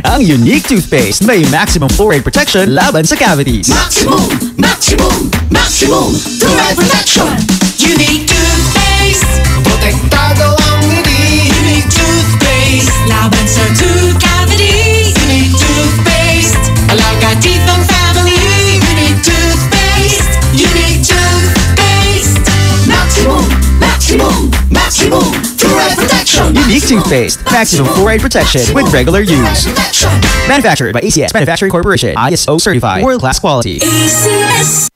Ang unique toothpaste may maximum fluoride protection laban sa cavities. Maximum, maximum, maximum fluoride protection. Maximum, maximum fluoride protection. Unique toothpaste, maximum fluoride protection with regular use. Manufactured by ACS Manufacturing Corporation. ISO certified. World class quality. ACS.